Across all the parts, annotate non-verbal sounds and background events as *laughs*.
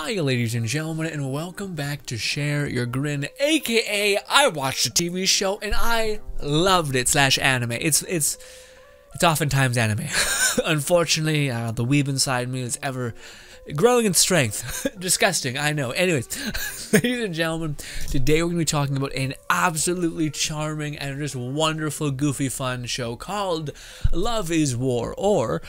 Hi, ladies and gentlemen, and welcome back to Share Your Grin, aka I watched a TV show and I loved it. Slash anime. It's it's it's oftentimes anime. *laughs* Unfortunately, uh, the weeb inside me is ever growing in strength. *laughs* Disgusting, I know. Anyways, *laughs* ladies and gentlemen, today we're gonna be talking about an absolutely charming and just wonderful, goofy, fun show called Love Is War or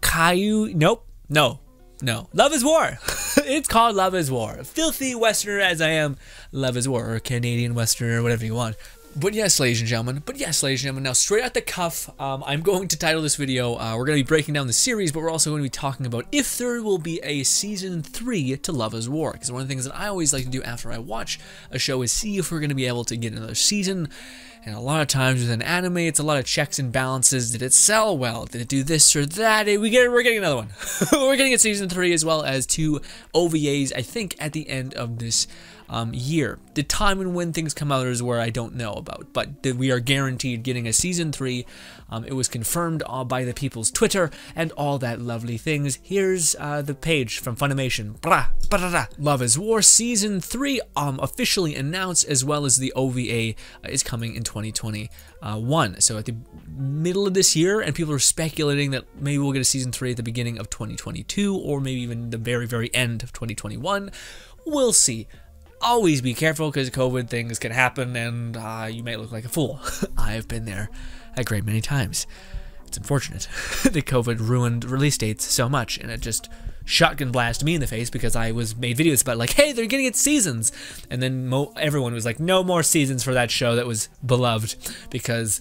Caillou. Nope, no. No, Love is War. *laughs* it's called Love is War. Filthy Westerner as I am, Love is War, or Canadian Westerner, whatever you want. But yes, ladies and gentlemen. But yes, ladies and gentlemen. Now, straight out the cuff, um, I'm going to title this video. Uh, we're going to be breaking down the series, but we're also going to be talking about if there will be a season three to Love Is War. Because one of the things that I always like to do after I watch a show is see if we're going to be able to get another season. And a lot of times with an anime, it's a lot of checks and balances. Did it sell well? Did it do this or that? We get we're getting another one. *laughs* we're getting a season three as well as two OVAs. I think at the end of this um, year. The time and when things come out is where I don't know about, but we are guaranteed getting a season three. Um, it was confirmed uh, by the people's Twitter and all that lovely things. Here's uh, the page from Funimation. Love is War season three um, officially announced, as well as the OVA uh, is coming in 2021. So at the middle of this year, and people are speculating that maybe we'll get a season three at the beginning of 2022, or maybe even the very, very end of 2021. We'll see always be careful because COVID things can happen and uh, you may look like a fool. *laughs* I have been there a great many times. It's unfortunate *laughs* that COVID ruined release dates so much and it just shotgun blast me in the face because I was made videos about like, hey, they're getting its seasons, and then everyone was like, no more seasons for that show that was beloved because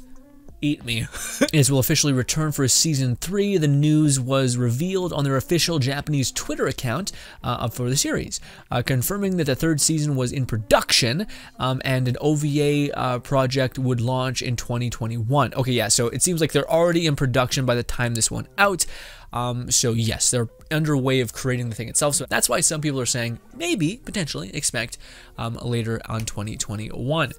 eat me. As will officially return for season three, the news was revealed on their official Japanese Twitter account uh, for the series, uh, confirming that the third season was in production um, and an OVA uh, project would launch in 2021. Okay, yeah, so it seems like they're already in production by the time this one out. Um, so yes, they're underway of creating the thing itself. So that's why some people are saying maybe, potentially, expect um, later on 2021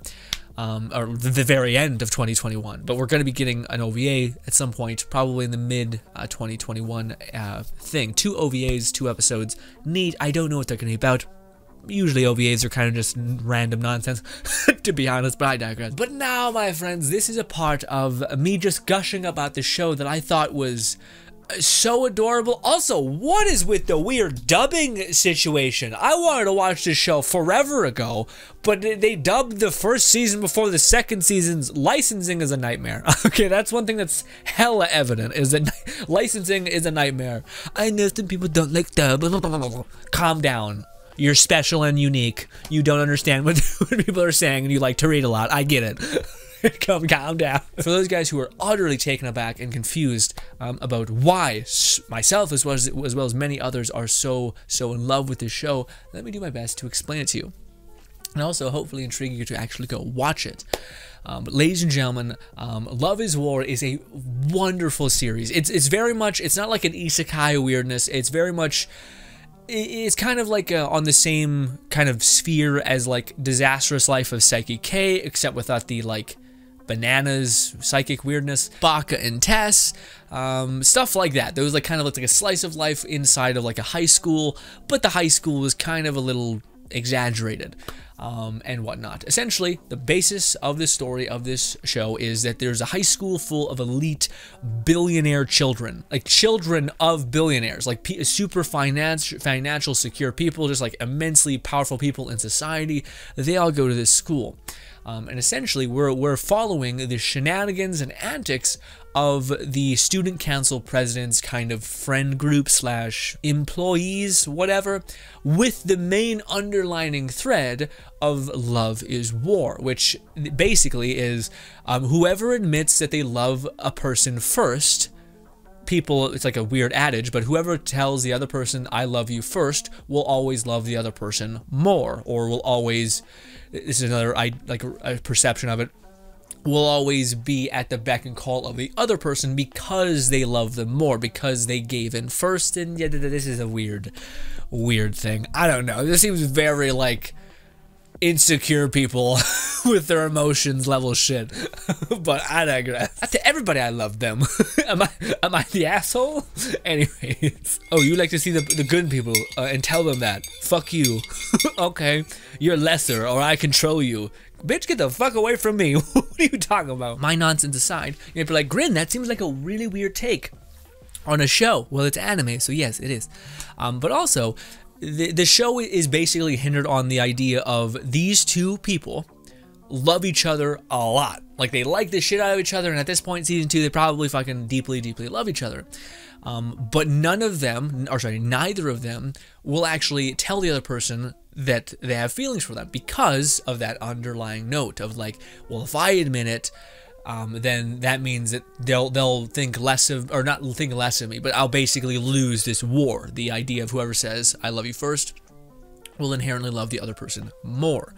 um, or the very end of 2021. But we're going to be getting an OVA at some point, probably in the mid uh, 2021 uh, thing. Two OVAs, two episodes. Neat. I don't know what they're going to be about. Usually OVAs are kind of just random nonsense, *laughs* to be honest, but I digress. But now, my friends, this is a part of me just gushing about the show that I thought was so adorable. Also, what is with the weird dubbing situation? I wanted to watch this show forever ago, but they dubbed the first season before the second season's licensing is a nightmare. *laughs* okay, that's one thing that's hella evident is that *laughs* licensing is a nightmare. I know some people don't like dub. Calm down. You're special and unique. You don't understand *laughs* what, what people are saying and you like to read a lot. I get it. *laughs* Come calm down. For those guys who are utterly taken aback and confused um, about why myself as well as as well as many others are so so in love with this show, let me do my best to explain it to you, and also hopefully intrigue you to actually go watch it. Um, but ladies and gentlemen, um, Love Is War is a wonderful series. It's it's very much. It's not like an isekai weirdness. It's very much it's kind of like uh, on the same kind of sphere as like Disastrous Life of Saiki K, except without the like bananas, psychic weirdness, Baka and Test, um, stuff like that. Those like kind of looked like a slice of life inside of like a high school, but the high school was kind of a little exaggerated. Um, and whatnot. Essentially, the basis of this story of this show is that there's a high school full of elite billionaire children, like children of billionaires, like super financial, financial secure people, just like immensely powerful people in society. They all go to this school. Um, and essentially, we're, we're following the shenanigans and antics of the student council president's kind of friend group slash employees, whatever, with the main underlining thread of love is war, which basically is um, whoever admits that they love a person first people, it's like a weird adage, but whoever tells the other person, I love you first, will always love the other person more, or will always, this is another I like a perception of it, will always be at the beck and call of the other person because they love them more, because they gave in first, and yeah, this is a weird, weird thing. I don't know. This seems very like insecure people *laughs* with their emotions level shit. *laughs* but I digress. To everybody, I love them. *laughs* am I am I the asshole? Anyways. Oh, you like to see the the good people uh, and tell them that. Fuck you. okay, you're lesser, or I control you. Bitch, get the fuck away from me. what are you talking about? My nonsense aside, you'd be like, Grin, that seems like a really weird take on a show. Well, it's anime, so yes, it is. Um, but also, the, the show is basically hindered on the idea of these two people love each other a lot. Like they like the shit out of each other, and at this point in season two, they probably fucking deeply, deeply love each other. Um, but none of them, or sorry, neither of them will actually tell the other person that they have feelings for them because of that underlying note of like, well, if I admit it, um, then that means that they'll they'll think less of or not think less of me, but I'll basically lose this war. The idea of whoever says I love you first will inherently love the other person more.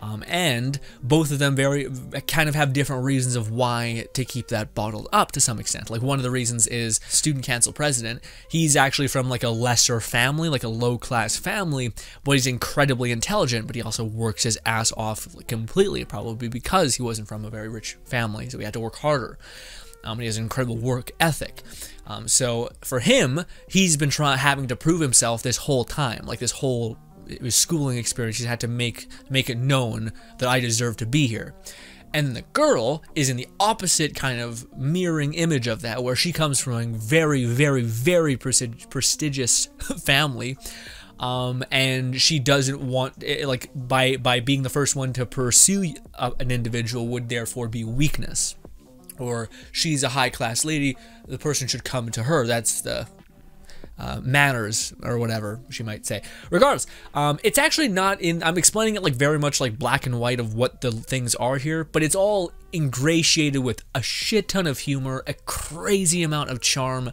Um, and both of them very kind of have different reasons of why to keep that bottled up to some extent. Like one of the reasons is student council president. He's actually from like a lesser family, like a low class family, but he's incredibly intelligent. But he also works his ass off completely, probably because he wasn't from a very rich family, so he had to work harder. Um, he has an incredible work ethic. Um, so for him, he's been trying having to prove himself this whole time, like this whole his schooling experience, he's had to make make it known that I deserve to be here. And the girl is in the opposite kind of mirroring image of that, where she comes from a very, very, very prestigious *laughs* family. Um, and she doesn't want eh, like by by being the first one to pursue an individual would therefore be weakness or she's a high class lady the person should come to her that's the uh, manners or whatever she might say. Regardless, um, it's actually not in. I'm explaining it like very much like black and white of what the things are here, but it's all ingratiated with a shit ton of humor, a crazy amount of charm,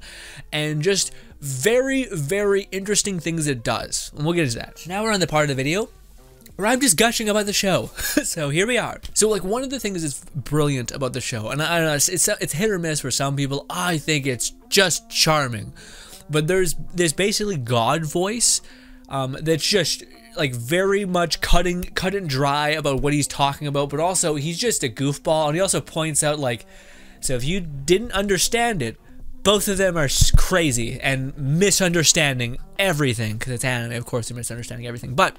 and just very, very interesting things it does. And we'll get into that. Now we're on the part of the video where I'm just gushing about the show. *laughs* so here we are. So like one of the things that's brilliant about the show, and I don't know, it's, it's, it's hit or miss for some people. I think it's just charming but there's there's basically God voice um, that's just like very much cutting cut and dry about what he's talking about, but also he's just a goofball, and he also points out like, so if you didn't understand it, both of them are crazy and misunderstanding everything because it's anime. Of course, they're misunderstanding everything, but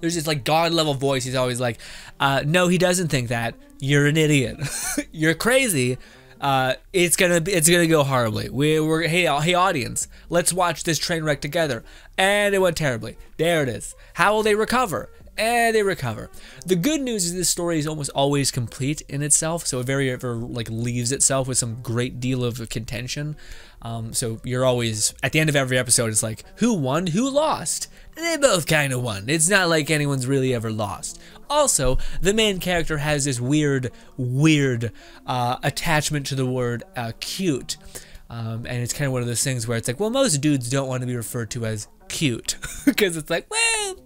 there's this like god level voice. He's always like, uh, "No, he doesn't think that. You're an idiot. *laughs* You're crazy uh, it's gonna be, it's gonna go horribly. We, we're hey hey audience, let's watch this train wreck together. And it went terribly. There it is. How will they recover? And they recover. The good news is this story is almost always complete in itself, so it very ever like leaves itself with some great deal of contention. Um, so you're always at the end of every episode, it's like who won, who lost. They both kind of won. It's not like anyone's really ever lost. Also, the main character has this weird, weird uh, attachment to the word uh, cute. Um, and it's kind of one of those things where it's like, well, most dudes don't want to be referred to as cute. *laughs* Because it's like, well,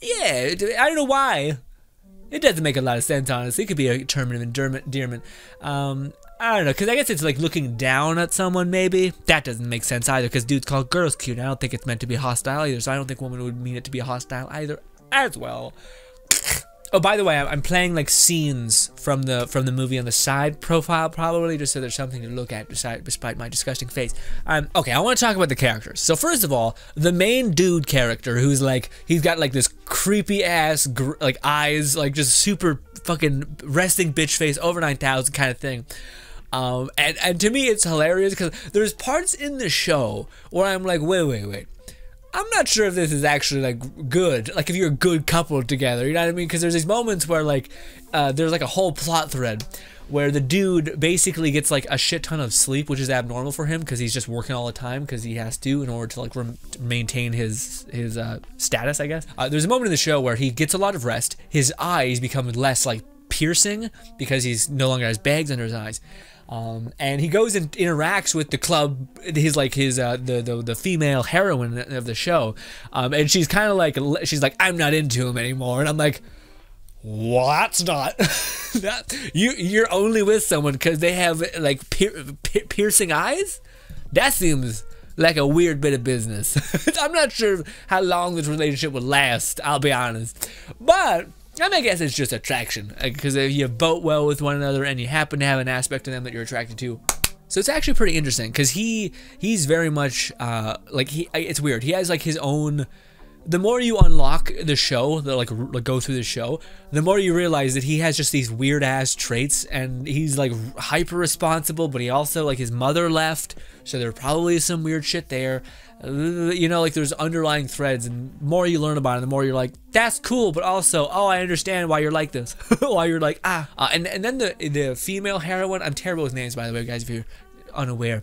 yeah, I don't know why. It doesn't make a lot of sense, honestly. It could be a term of endearment. Um, I don't know, because I guess it's like looking down at someone, maybe. That doesn't make sense either, because dudes call girls cute. and I don't think it's meant to be hostile either, so I don't think women would mean it to be hostile either as well. *coughs* Oh, by the way, I'm playing like scenes from the from the movie on the side profile, probably just so there's something to look at beside, despite my disgusting face. Um, okay, I want to talk about the characters. So first of all, the main dude character, who's like he's got like this creepy ass like eyes, like just super fucking resting bitch face over nine thousand kind of thing. Um, and and to me, it's hilarious because there's parts in the show where I'm like, wait, wait, wait I'm not sure if this is actually like good. Like if you're a good couple together, you know what I mean? Because there's these moments where like uh, there's like a whole plot thread where the dude basically gets like a shit ton of sleep, which is abnormal for him because he's just working all the time because he has to in order to like maintain his his uh, status, I guess. Uh, there's a moment in the show where he gets a lot of rest. His eyes become less like piercing because he's no longer has bags under his eyes. Um, and he goes and interacts with the club, his like his uh, the, the the female heroine of the show, um, and she's kind of like she's like I'm not into him anymore, and I'm like, well, that's not. *laughs* you you're only with someone because they have like pier, piercing eyes. That seems like a weird bit of business. *laughs* I'm not sure how long this relationship would last, I'll be honest. But I mean, I guess it's just attraction because if you vote well with one another and you happen to have an aspect of them that you're attracted to. So it's actually pretty interesting because he he's very much uh, like he it's weird. He has like his own the more you unlock the show, the like, like go through the show, the more you realize that he has just these weird ass traits, and he's like hyper responsible, but he also like his mother left, so there probably is some weird shit there. You know, like there's underlying threads, and more you learn about it, the more you're like, that's cool, but also, oh, I understand why you're like this, *laughs* why you're like ah, uh, and and then the the female heroine, I'm terrible with names by the way, guys, if you're unaware,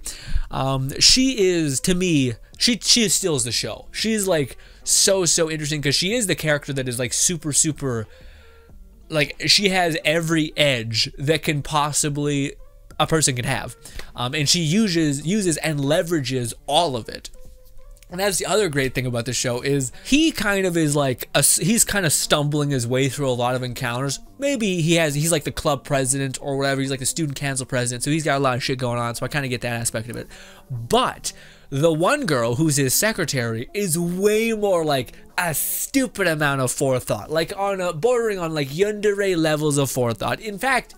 um, she is to me, she she steals the show. She's like so so interesting because she is the character that is like super super like she has every edge that can possibly a person can have um, and she uses uses and leverages all of it and that's the other great thing about the show is he kind of is like a, he's kind of stumbling his way through a lot of encounters. Maybe he has he's like the club president or whatever. He's like the student council president, so he's got a lot of shit going on. So I kind of get that aspect of it. But the one girl who's his secretary is way more like a stupid amount of forethought, like on a bordering on like yandere levels of forethought. In fact,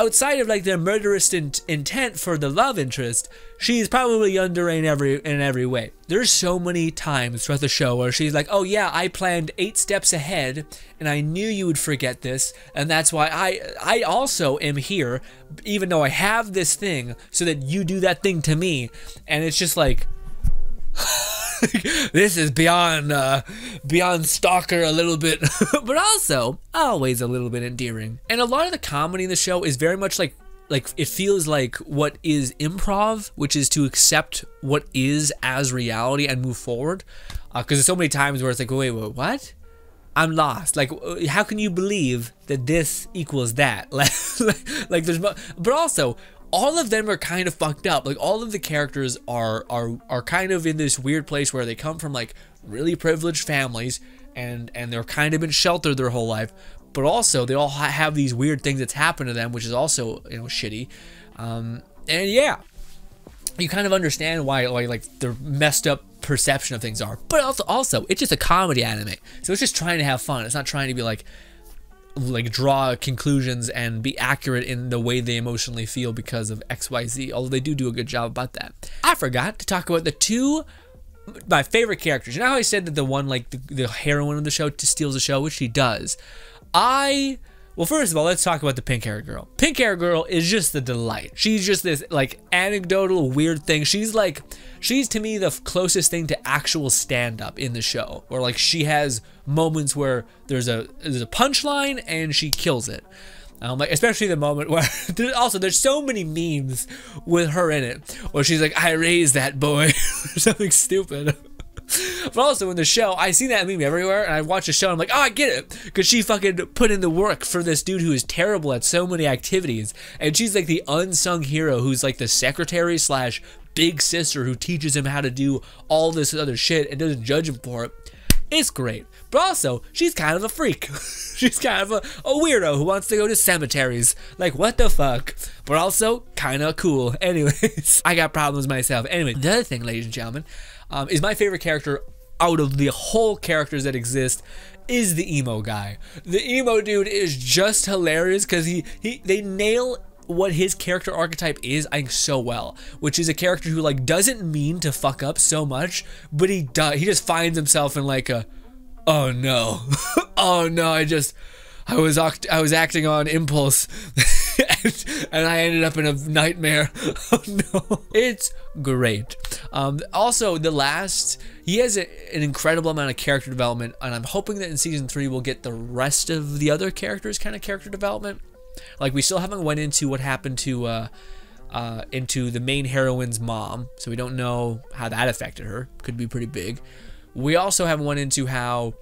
outside of like their murderous in intent for the love interest, she's probably yandere in every in every way. There's so many times throughout the show where she's like, "Oh yeah, I planned eight steps ahead, and I knew you would forget this, and that's why I I also am here, even though I have this thing, so that you do that thing to me." And it's just like. *laughs* this is beyond uh, beyond stalker a little bit, *laughs* but also always a little bit endearing. And a lot of the comedy in the show is very much like like it feels like what is improv, which is to accept what is as reality and move forward. Because uh, there's so many times where it's like, wait, wait, what? I'm lost. Like, how can you believe that this equals that? *laughs* Like, like there's, but also all of them are kind of fucked up. Like all of the characters are are are kind of in this weird place where they come from like really privileged families and and they're kind of been sheltered their whole life, but also they all ha have these weird things that's happened to them, which is also you know shitty. Um, and yeah, you kind of understand why why like their messed up perception of things are. But also also it's just a comedy anime, so it's just trying to have fun. It's not trying to be like like draw conclusions and be accurate in the way they emotionally feel because of XYZ, although they do do a good job about that. I forgot to talk about the two my favorite characters. You know how I said that the one like the, the heroine of the show steals the show, which she does. I well, first of all, let's talk about the pink hair girl. Pink hair girl is just a delight. She's just this like anecdotal weird thing. She's like, she's to me the closest thing to actual stand up in the show, where like she has moments where there's a there's a punchline and she kills it. Um, like especially the moment where *laughs* there, also there's so many memes with her in it, where she's like, "I raised that boy," *laughs* or something stupid. *laughs* but also in the show, I see that meme everywhere, and I watch the show, and I'm like, oh, I get it, because she fucking put in the work for this dude who is terrible at so many activities, and she's like the unsung hero who's like the secretary slash big sister who teaches him how to do all this other shit and doesn't judge him for it. It's great. But also, she's kind of a freak. *laughs* she's kind of a, a weirdo who wants to go to cemeteries. Like, what the fuck? But also, kind of cool. *laughs* Anyways, I got problems myself. Anyway, the other thing, ladies and gentlemen, um, is my favorite character out of the whole characters that exist is the emo guy. The emo dude is just hilarious because he, he they nail what his character archetype is I think so well, which is a character who like doesn't mean to fuck up so much, but he does. He just finds himself in like a, oh no, *laughs* oh no, I just I was I was acting on impulse, *laughs* *laughs* and, I ended up in a nightmare. *laughs* Oh no, it's great. Um, also, the last he has a, an incredible amount of character development, and I'm hoping that in season three we'll get the rest of the other characters kind of character development. Like we still haven't went into what happened to. Uh, uh, into the main heroine's mom, so we don't know how that affected her. Could be pretty big. We also haven't went into how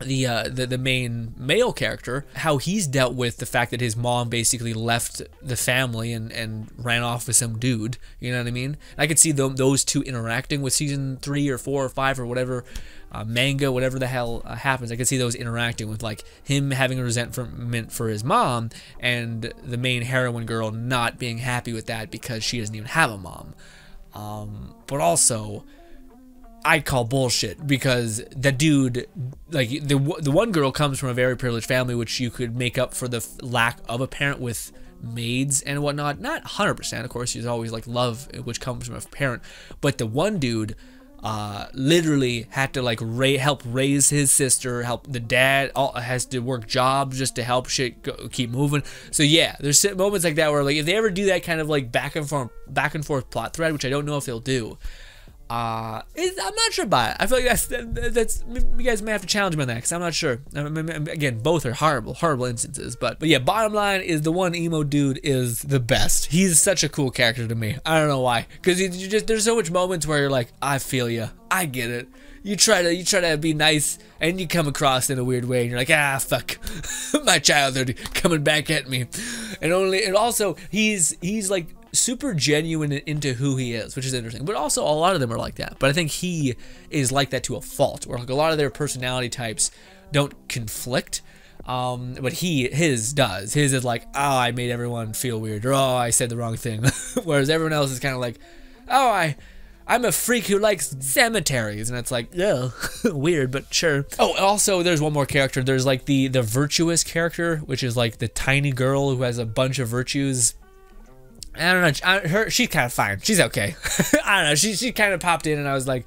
the, uh, the the main male character, how he's dealt with the fact that his mom basically left the family and, and ran off with some dude. You know what I mean? I could see them, those two interacting with season three or four or five or whatever uh, manga, whatever the hell uh, happens. I could see those interacting with like him having a resentment for his mom and the main heroine girl not being happy with that because she doesn't even have a mom. Um, but also, I call bullshit because the dude, like the the one girl comes from a very privileged family, which you could make up for the lack of a parent with maids and whatnot. Not 100%, of course. There's always like love, which comes from a parent. But the one dude, uh, literally had to like ra- help raise his sister, help the dad all, has to work jobs just to help shit go, keep moving. So yeah, there's moments like that where like if they ever do that kind of like back and forth back and forth plot thread, which I don't know if they'll do, uh, I'm not sure about it. I feel like that's that's you guys may have to challenge me on that because I'm not sure. I mean, again, both are horrible, horrible instances. But but yeah, bottom line is the one emo dude is the best. He's such a cool character to me. I don't know why, because you just there's so much moments where you're like, I feel you, I get it. You try to you try to be nice and you come across in a weird way and you're like ah fuck *laughs* my childhood coming back at me and only and also he's he's like super genuine into who he is, which is interesting. But also, a lot of them are like that. But I think he is like that to a fault, where like a lot of their personality types don't conflict. Um, but he, his does. His is like, oh, I made everyone feel weird, or oh, I said the wrong thing. *laughs* Whereas everyone else is kind of like, oh, I, I'm a freak who likes cemeteries, and it's like, yeah, *laughs* weird, but sure. Oh, also, there's one more character. There's like the the virtuous character, which is like the tiny girl who has a bunch of virtues I don't know. I, her, she's kind of fine. She's okay. *laughs* I don't know. She she kind of popped in, and I was like,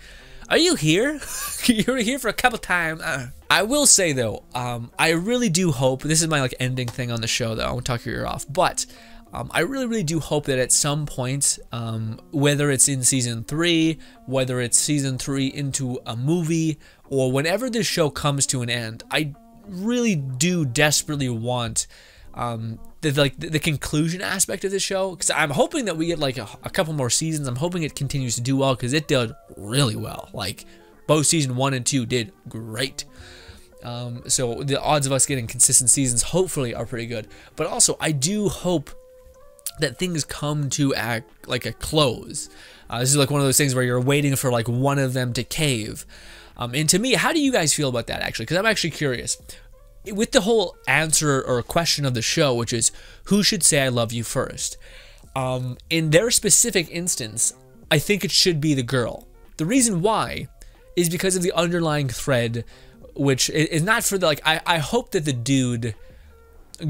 "Are you here? *laughs* you were here for a couple times." Uh. I will say though, um, I really do hope this is my like ending thing on the show. Though I won't talk your ear off, but um, I really really do hope that at some point, um, whether it's in season three, whether it's season three into a movie, or whenever this show comes to an end, I really do desperately want um, the like the, conclusion aspect of the show because I'm hoping that we get like a, a, couple more seasons. I'm hoping it continues to do well because it did really well. Like both season one and two did great. Um, so the odds of us getting consistent seasons hopefully are pretty good. But also I do hope that things come to a, like a close. Uh, this is like one of those things where you're waiting for like one of them to cave. Um, and to me, how do you guys feel about that actually? Because I'm actually curious with the whole answer or question of the show, which is who should say I love you first. Um, in their specific instance, I think it should be the girl. The reason why is because of the underlying thread, which is not for the like. I, I hope that the dude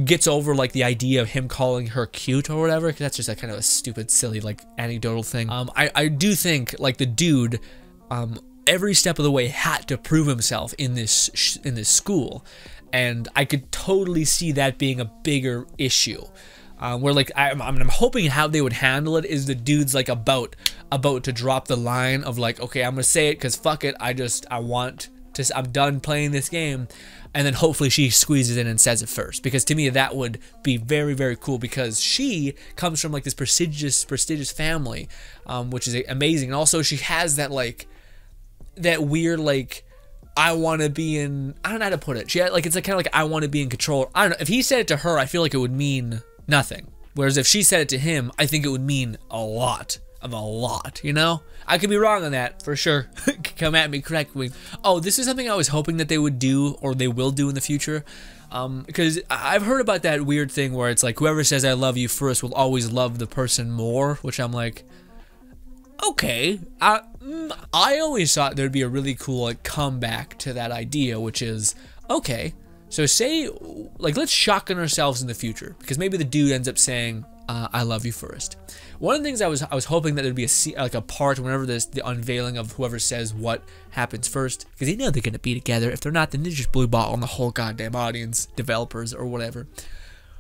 gets over like the idea of him calling her cute or whatever, because that's just a kind of a stupid, silly like anecdotal thing. Um, I I do think like the dude, um, every step of the way had to prove himself in this in this school and I could totally see that being a bigger issue. Uh, where like I, am I'm, I'm hoping how they would handle it is the dude's like about about to drop the line of like okay I'm gonna say it because fuck it I just I want to I'm done playing this game and then hopefully she squeezes in and says it first because to me that would be very very cool because she comes from like this prestigious prestigious family um, which is amazing and also she has that like that weird like I want to be in. I don't know how to put it. She had, like it's like kind of like I want to be in control. I don't know. If he said it to her, I feel like it would mean nothing. Whereas if she said it to him, I think it would mean a lot of a lot. You know, I could be wrong on that for sure. *laughs* Come at me, correct me. Oh, this is something I was hoping that they would do or they will do in the future. Um, because I've heard about that weird thing where it's like whoever says I love you first will always love the person more, which I'm like, okay. I, I always thought there'd be a really cool like comeback to that idea, which is okay. So say like let's shotgun ourselves in the future because maybe the dude ends up saying uh, "I love you" first. One of the things I was I was hoping that there'd be a like a part whenever this the unveiling of whoever says what happens first because they know they're gonna be together. If they're not, then they just blue ball on the whole goddamn audience, developers or whatever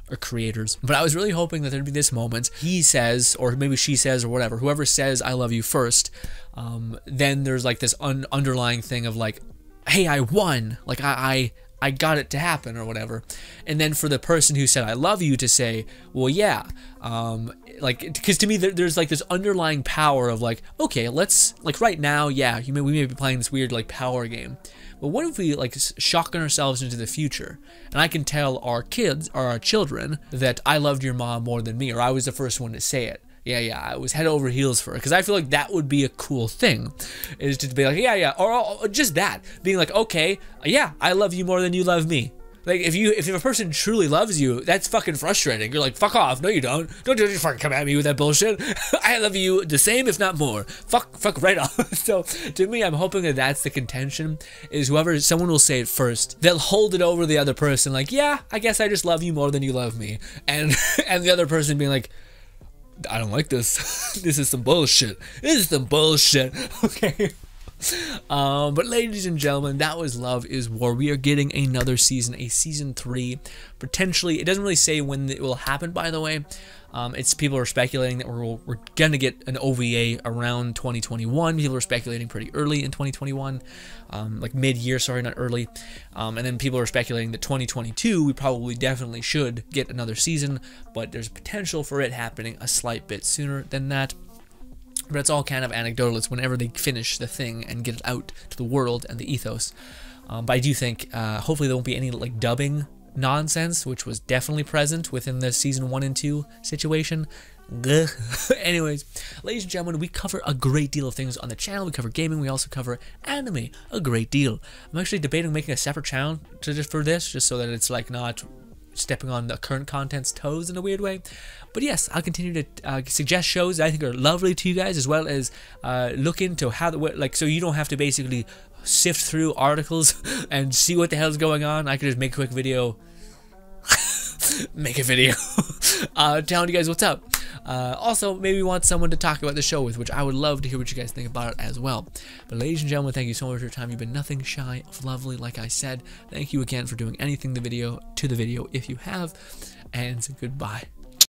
or creators. But I was really hoping that there'd be this moment. He says, or maybe she says, or whatever, whoever says, I love you first, um, then there's like this un- underlying thing of like, hey, I won. Like, I, I, I got it to happen or whatever. And then for the person who said, I love you to say, well, yeah. Um, like, because to me, there, there's like this underlying power of like, okay, let's, like right now, yeah, you may, we may be playing this weird like power game. But what if we like shotgun ourselves into the future and I can tell our kids or our children that I loved your mom more than me or I was the first one to say it. Yeah, yeah, I was head over heels for it because I feel like that would be a cool thing, is to be like, yeah, yeah, or, or just that being like, okay, yeah, I love you more than you love me. Like if you if a person truly loves you, that's fucking frustrating. You're like, fuck off. No, you don't. Don't don't fucking come at me with that bullshit. *laughs* I love you the same, if not more. Fuck fuck right off. *laughs* so to me, I'm hoping that that's the contention. Is whoever someone will say it first, they'll hold it over the other person. Like, yeah, I guess I just love you more than you love me, and *laughs* and the other person being like. I don't like this. this is some bullshit. This is some bullshit. Okay. *laughs* Um, but ladies and gentlemen, that was Love is War. We are getting another season, a season three. Potentially, it doesn't really say when it will happen, by the way. Um, it's people are speculating that we're, we're going to get an OVA around 2021. People are speculating pretty early in 2021, um, like mid year, sorry, not early. Um, and then people are speculating that 2022, we probably definitely should get another season, but there's potential for it happening a slight bit sooner than that. But it's all kind of anecdotal. It's whenever they finish the thing and get it out to the world and the ethos. Um, but I do think uh, hopefully there won't be any like dubbing nonsense, which was definitely present within the season one and two situation. *laughs* Anyways, ladies and gentlemen, we cover a great deal of things on the channel. We cover gaming. We also cover anime a great deal. I'm actually debating making a separate channel to just for this, just so that it's like not stepping on the current content's toes in a weird way. But yes, I'll continue to uh, suggest shows that I think are lovely to you guys, as well as uh, look into how the like so you don't have to basically sift through articles *laughs* and see what the hell's going on. I could just make a quick video. *laughs* make a video *laughs* uh, telling you guys what's up. Uh, also, maybe want someone to talk about the show with, which I would love to hear what you guys think about it as well. But ladies and gentlemen, thank you so much for your time. You've been nothing shy of lovely, like I said. Thank you again for doing anything the video to the video if you have, and goodbye.